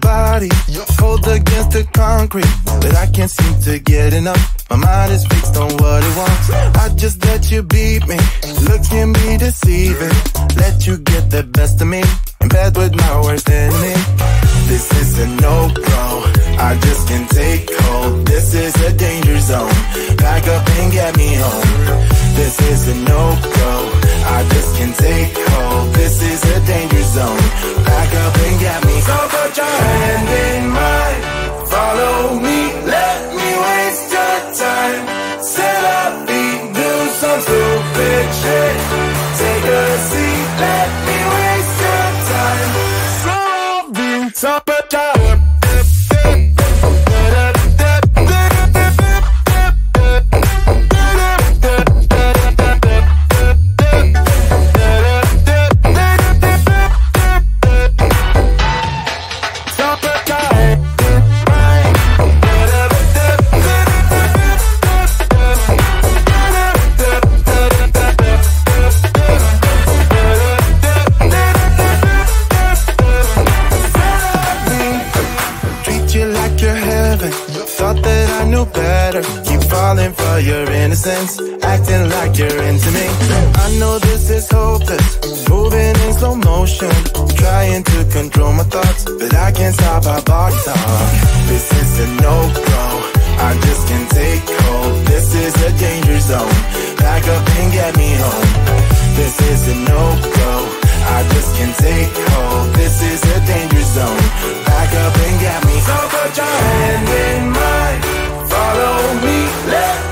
body, cold against the concrete, but I can't seem to get enough. My mind is fixed on what it wants. I just let you beat me, look at me deceiving, let you get the best of me, in bed with my worst enemy. This is a no-go, I just can't take hold. This is a danger zone, pack up and get me home. This is a no-go, I just can't take acting like you're into me. I know this is hopeless, moving in slow motion, trying to control my thoughts, but I can't stop our body talk. This is a no-go. I just can't take hold. This is a danger zone. Pack up and get me home. This is a no-go. I just can't take hold. This is a danger zone. Back up and get me. So put your hand in mine. Follow me. Let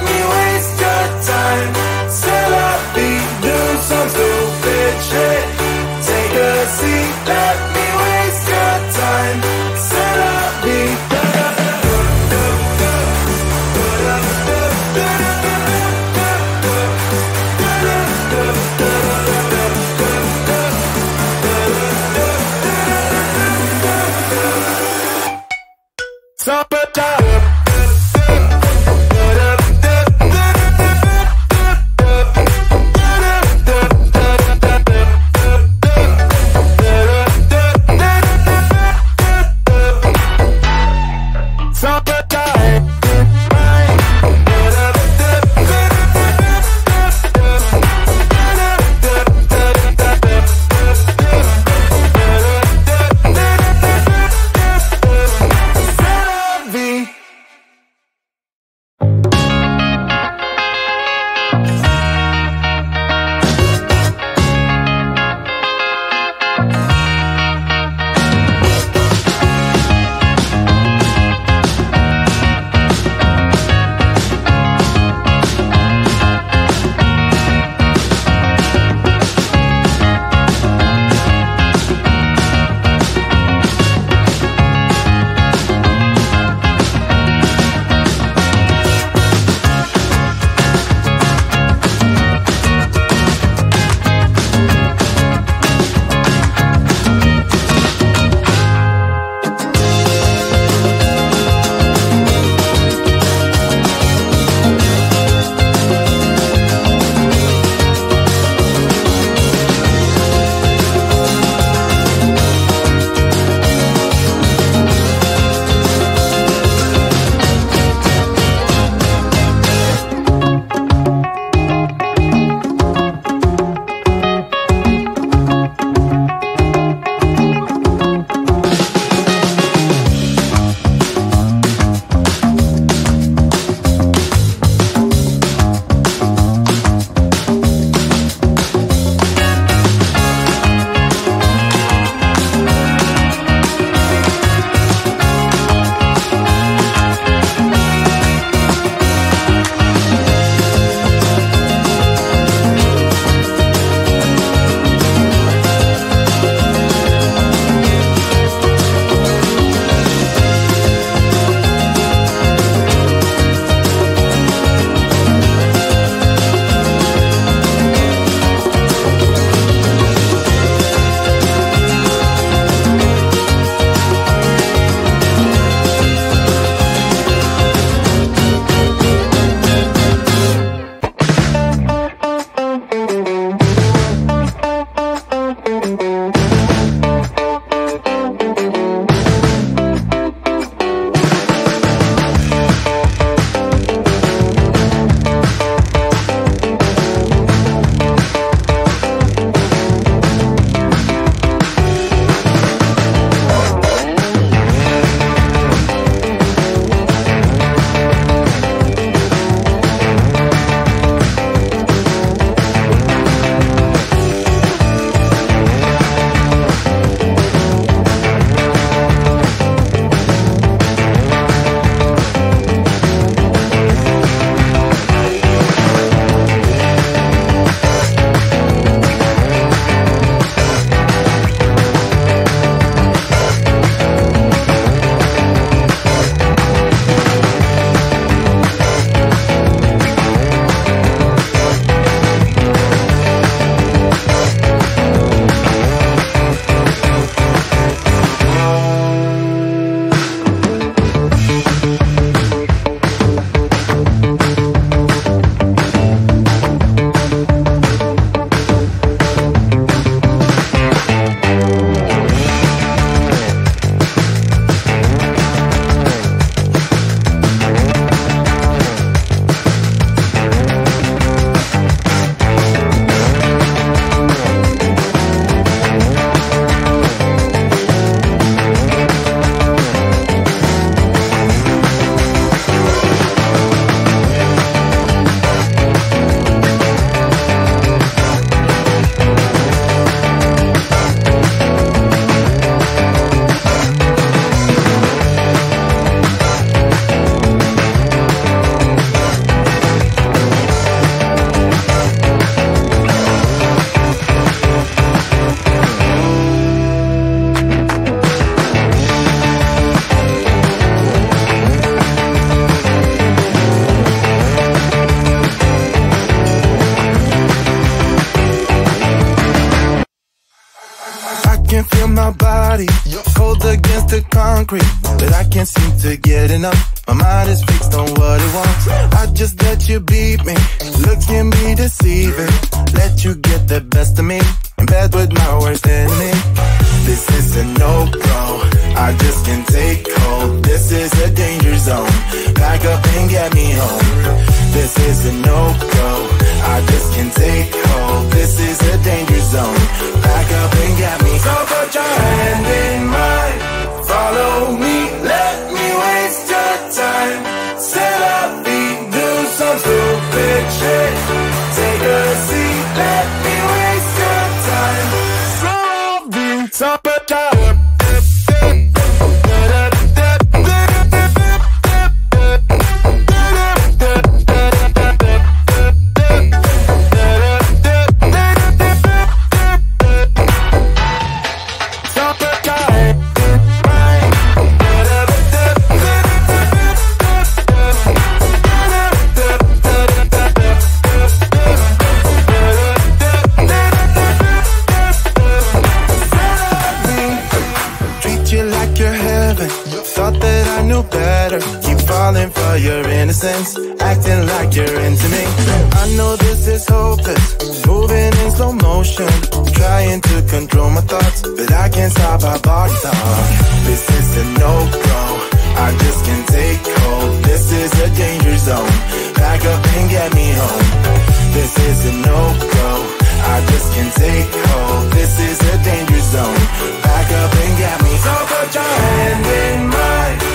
my body, cold against the concrete, but I can't seem to get enough. My mind is fixed on what it wants. I just let you beat me, look at me deceiving, let you get the best of me, in bed with my worst enemy. This is a no-go, I just can't take hold. This is a danger zone, Back up and get me home. This is a no-go, I just can't take hold. This is a danger zone, Back up and get me home. falling for your innocence, acting like you're into me. I know this is hopeless, moving in slow motion, trying to control my thoughts, but I can't stop my body talk. This is a no-go. I just can't take hold This is a danger zone Back up and get me home This is a no-go I just can't take hold This is a danger zone Back up and get me home So put your hand in mine